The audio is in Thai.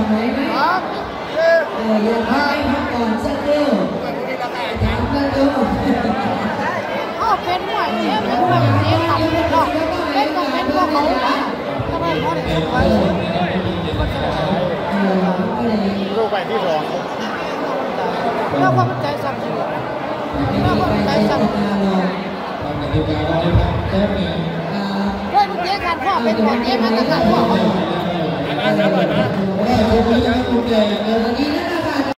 อนไหมไหมเอออย่าพักพักก่อนสักเดียวถามกันดูอ้าวเป็นหน่วยเนี้ยเป็นหวยเนี้ยทำเป็นหรอกเป็นก็เป็นก็เขาละทำไมเขาถึงไว้เออก็เลยลูกไปที่สองแล้วความใจสั่นสุดแล้วความใจสั่นตาลอยทำกติกาได้ครับแป๊บนึงอ่าด้ยมึงเจ๊การพ่อเป็นหัวเจ๊มันก็ขาดพ่อ เขาได้ผมมีนะคุณแก่เออวันนี้นะ